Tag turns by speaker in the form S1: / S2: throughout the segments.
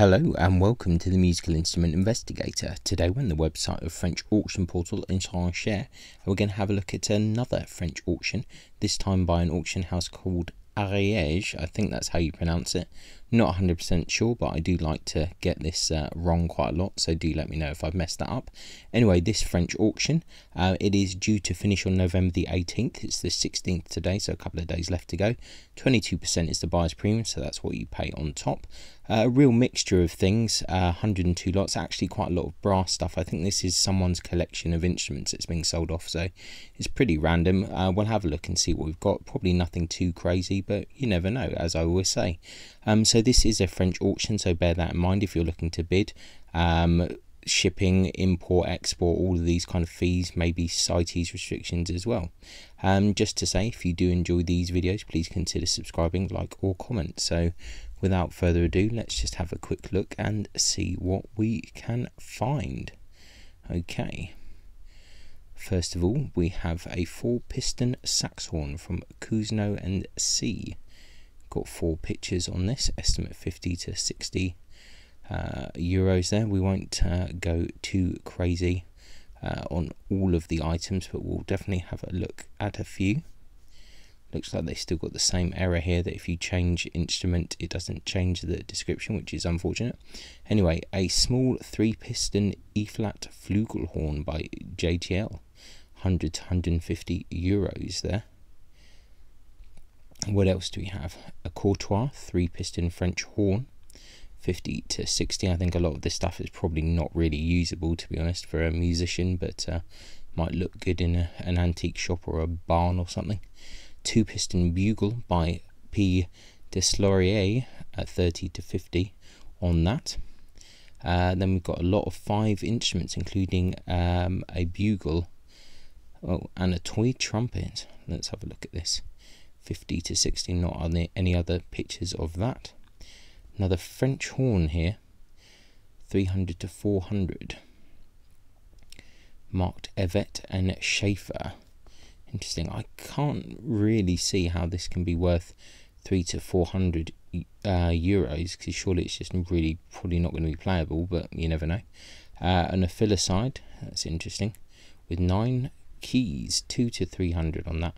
S1: Hello and welcome to the Musical Instrument Investigator. Today we're on the website of French auction portal Enchère and we're going to have a look at another French auction, this time by an auction house called Ariège, I think that's how you pronounce it. Not 100% sure, but I do like to get this uh, wrong quite a lot, so do let me know if I've messed that up. Anyway, this French auction, uh, it is due to finish on November the 18th. It's the 16th today, so a couple of days left to go. 22% is the buyer's premium, so that's what you pay on top. Uh, a real mixture of things, uh, 102 lots, actually quite a lot of brass stuff. I think this is someone's collection of instruments that's being sold off, so it's pretty random. Uh, we'll have a look and see what we've got. Probably nothing too crazy, but you never know, as I always say. Um, so this is a French auction, so bear that in mind if you're looking to bid. Um, shipping, import, export, all of these kind of fees, maybe CITES restrictions as well. Um, just to say, if you do enjoy these videos, please consider subscribing, like, or comment. So, without further ado, let's just have a quick look and see what we can find. Okay. First of all, we have a four piston sax horn from Couesnon and C. Got four pictures on this, estimate 50 to 60 uh, euros there. We won't uh, go too crazy uh, on all of the items, but we'll definitely have a look at a few. Looks like they still got the same error here that if you change instrument, it doesn't change the description, which is unfortunate. Anyway, a small three piston E flat flugelhorn by JTL, 100 to 150 euros there. What else do we have? A Courtois three piston French horn, 50 to 60. I think a lot of this stuff is probably not really usable, to be honest, for a musician, but uh, might look good in a, an antique shop or a barn or something. Two piston bugle by P. Deslauriers at 30 to 50 on that. Uh, then we've got a lot of five instruments, including um, a bugle oh, and a toy trumpet. Let's have a look at this. 50 to 60, not on any other pictures of that. Another French horn here, 300 to 400. Marked Evette and Schaeffer. Interesting. I can't really see how this can be worth three to 400 uh, euros because surely it's just really probably not going to be playable, but you never know. Uh, an ophicleide, that's interesting, with nine keys, two to 300 on that.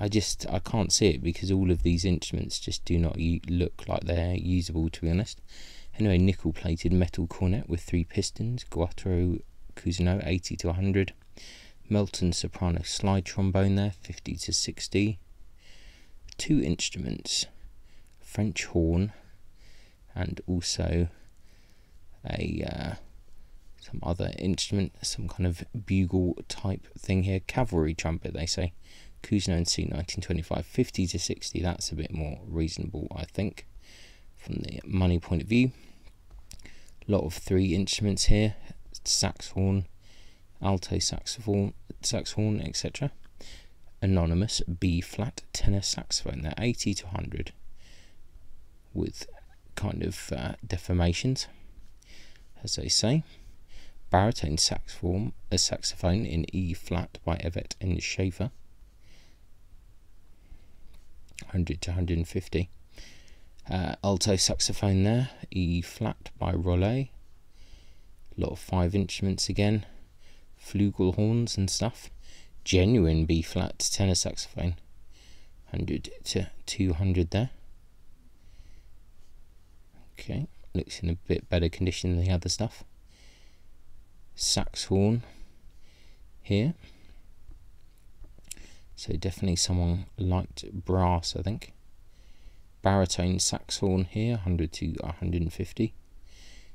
S1: I just I can't see it because all of these instruments just do not look like they're usable to be honest. Anyway, nickel plated metal cornet with three pistons, Gautrot Couesnon 80 to 100, Melton soprano slide trombone there 50 to 60, two instruments, French horn, and also a uh, some other instrument, some kind of bugle type thing here, cavalry trumpet they say. Couesnon and C 1925, 50 to 60, that's a bit more reasonable, I think, from the money point of view. A lot of three instruments here saxophone, alto saxophone, saxophone, etc. Anonymous B flat tenor saxophone, they're 80 to 100 with kind of uh, deformations, as they say. Baritone saxophone, a saxophone in E flat by Evette and Schaeffer. 100 to 150. Uh, alto saxophone there, E flat by Rollet. A lot of five instruments again, flugelhorns and stuff. Genuine B flat tenor saxophone, 100 to 200 there. Okay, looks in a bit better condition than the other stuff. Sax horn here. So definitely someone liked brass, I think. Baritone sax horn here, 100 to 150.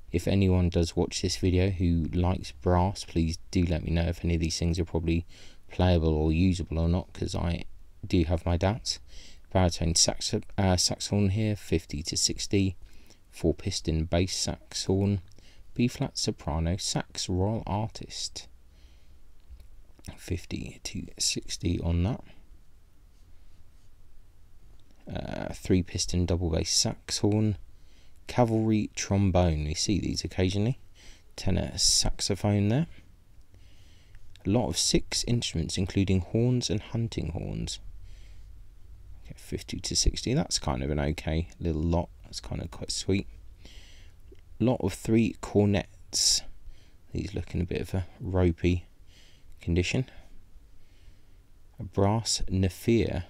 S1: If anyone does watch this video who likes brass, please do let me know if any of these things are probably playable or usable or not, because I do have my doubts. Baritone sax, uh, sax horn here, 50 to 60. Four piston bass sax horn. B flat soprano sax royal artist. 50 to 60 on that. Uh, three piston double bass sax horn, cavalry trombone. We see these occasionally. Tenor saxophone there. A lot of six instruments, including horns and hunting horns. Okay, 50 to 60. That's kind of an okay little lot. That's kind of quite sweet. lot of three cornets. These looking a bit of a ropey condition. A brass Nafir.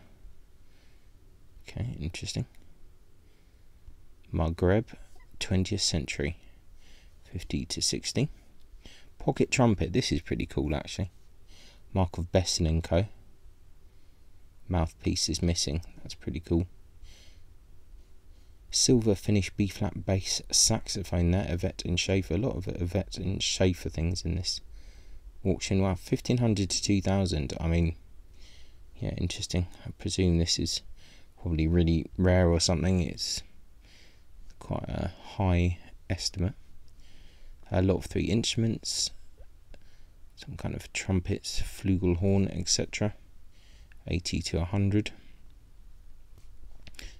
S1: Okay, interesting. Maghreb, 20th century, 50 to 60. Pocket trumpet, this is pretty cool actually. Mark of Besson and Co. Mouthpiece is missing, that's pretty cool. Silver finish B flat bass saxophone there, Evette and Schaeffer. A lot of Evette and Schaeffer things in this auction. Wow, 1500 to 2000. I mean, yeah, interesting. I presume this is probably really rare or something. It's quite a high estimate. A lot of three instruments, some kind of trumpets, flugelhorn, etc. 80 to 100.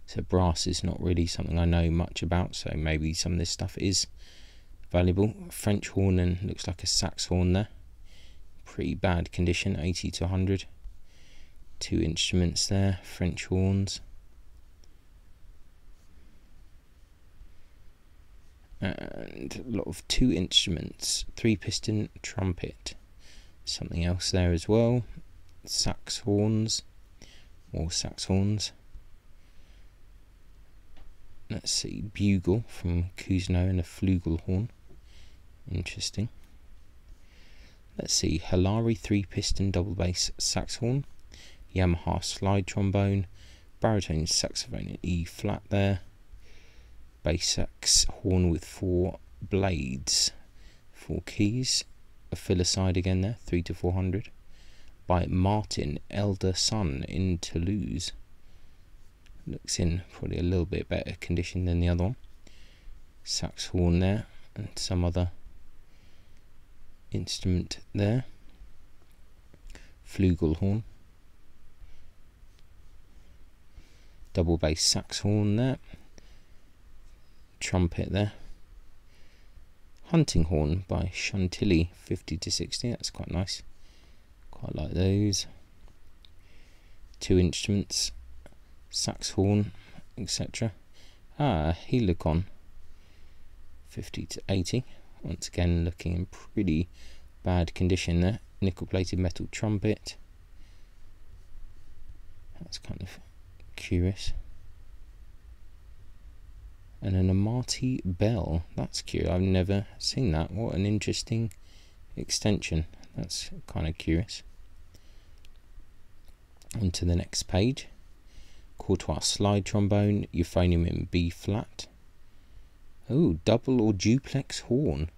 S1: So brass is not really something I know much about, so maybe some of this stuff is valuable. French horn and looks like a sax horn there. Pretty bad condition, 80 to 100. Two instruments there, French horns. And a lot of two instruments, three piston trumpet. Something else there as well. Sax horns, more sax horns let's see, bugle from Couesnon and a flugelhorn. Interesting. Let's see, Hilari three piston double bass saxophone, Yamaha slide trombone, baritone saxophone in E flat there, bass sax horn with four blades, four keys, a ophicleide again there, three to four hundred, by Martin Elder Son in Toulouse. Looks in probably a little bit better condition than the other one. Sax horn there and some other instrument there. Flugelhorn. Double bass sax horn there. Trumpet there. Hunting horn by Chantilly 50 to 60 that's quite nice. Quite like those. Two instruments. Sax horn, etc. Ah, Helicon, 50 to 80. Once again, looking in pretty bad condition there. Nickel plated metal trumpet. That's kind of curious. And an Amati bell. That's cute. I've never seen that. What an interesting extension. That's kind of curious. On to the next page. Courtois slide trombone, euphonium in B flat. Oh, double or duplex horn.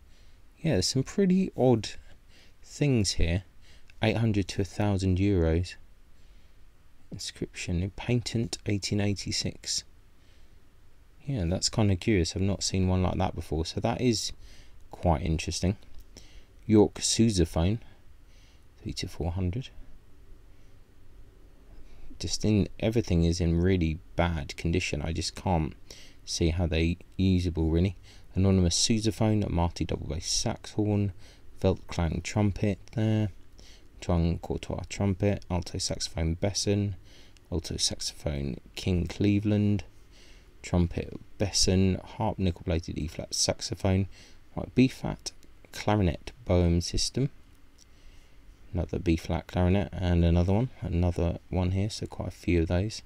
S1: Yeah, there's some pretty odd things here. 800 to 1000 euros. Inscription, patent 1886. Yeah, that's kind of curious. I've not seen one like that before, so that is quite interesting. York sousaphone, 3 to 400 just in everything is in really bad condition. I just can't see how they usable really. Anonymous sousaphone, Marty double bass sax horn, Weltklang trumpet there, Twang Courtois trumpet, alto saxophone Besson, alto saxophone King Cleveland, trumpet Besson, harp nickel plated E flat saxophone, right B flat clarinet Boehm system another B flat clarinet and another one, another one here, so quite a few of those.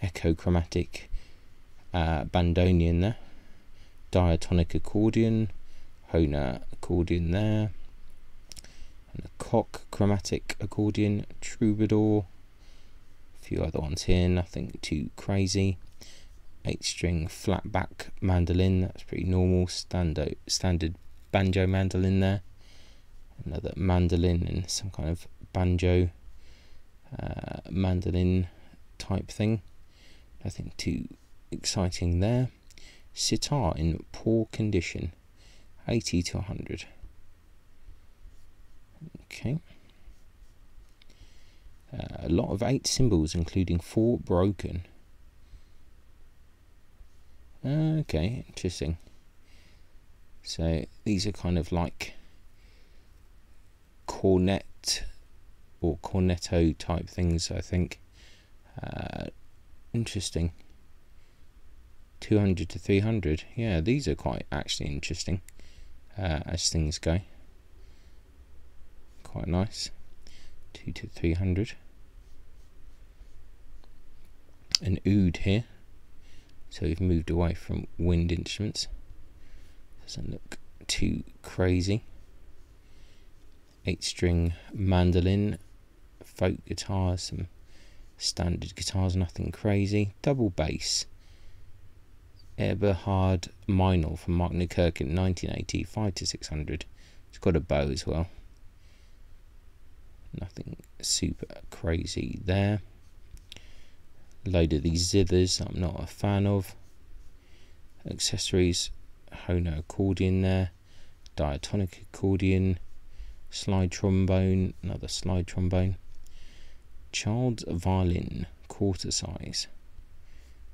S1: Echo chromatic uh, bandoneon there, diatonic accordion, Hohner accordion there, and a cock chromatic accordion, troubadour, a few other ones here, nothing too crazy. Eight string flat back mandolin, that's pretty normal, standard, standard banjo mandolin there. Another mandolin and some kind of banjo uh, mandolin type thing. Nothing too exciting there. Sitar in poor condition, 80 to 100. Okay. Uh, a lot of eight cymbals, including four broken. Okay, interesting. So these are kind of like cornet or cornetto type things, I think. Uh, interesting 200 to 300. Yeah, these are quite actually interesting uh, as things go. Quite nice. 2 to 300. An oud here. So we've moved away from wind instruments. Doesn't look too crazy. Eight string mandolin, folk guitars, some standard guitars, nothing crazy. Double bass. Eberhard Meinl from Markneukirchen in 1980, 5 to 600. It's got a bow as well. Nothing super crazy there load of these zithers I'm not a fan of. Accessories, Hohner accordion there, diatonic accordion, slide trombone, another slide trombone, child's violin, quarter size.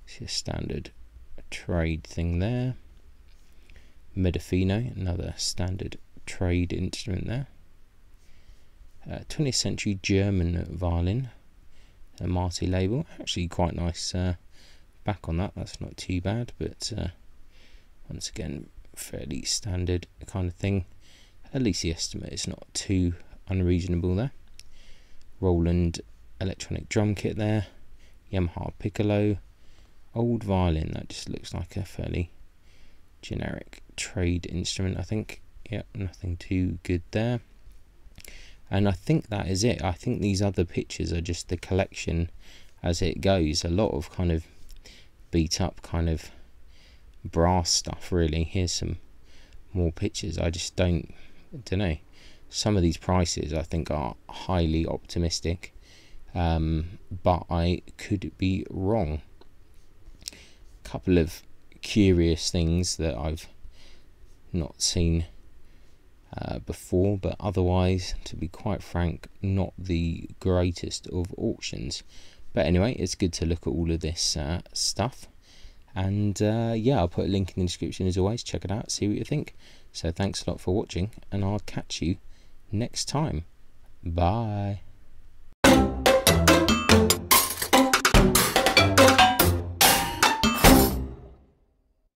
S1: It's a standard trade thing there. Medio Fino, another standard trade instrument there. Uh, 20th century German violin, a Marti label. Actually, quite nice uh, back on that. That's not too bad, but uh, once again, fairly standard kind of thing. At least the estimate is not too unreasonable there. Roland electronic drum kit there. Yamaha piccolo. Old violin. That just looks like a fairly generic trade instrument, I think. Yep, nothing too good there and I think that is it. I think these other pictures are just the collection as it goes. A lot of kind of beat up kind of brass stuff really. Here's some more pictures. I just don't don't know. Some of these prices I think are highly optimistic. Um, but I could be wrong. Couple of curious things that I've not seen uh, before, but otherwise, to be quite frank, not the greatest of auctions. But anyway, it's good to look at all of this uh, stuff. And uh, yeah, I'll put a link in the description as always. Check it out, see what you think. So thanks a lot for watching, and I'll catch you next time. Bye.